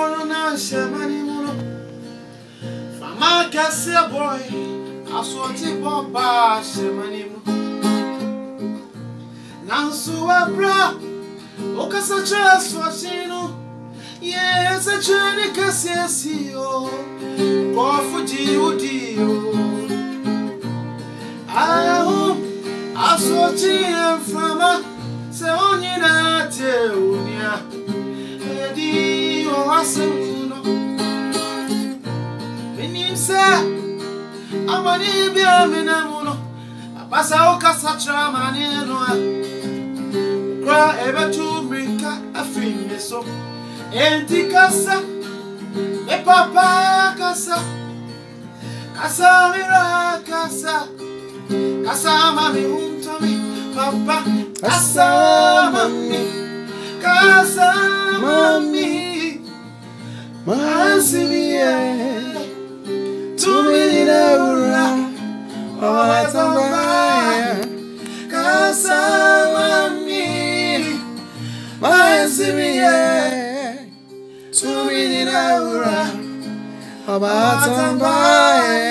corona chamani muno Fama kase boy asoti bomba chamani muno Nansu abra okasa é chesu asino Yesa é chene kase é sio Kofu ah, diu diu Ayo asoti enfama menim sɛ amane bi a menam mu no aba sɛ wokasa kyerɛ amane no a kora ɛbɛto mmirika afiri me so. Enti kasa me papa kasa. Kasa mera kasa. Kasa ma me ho ntɔ me papa. Kasa ma masimie tumineura owatambaye kasamami. Masimie tumineura owatambaye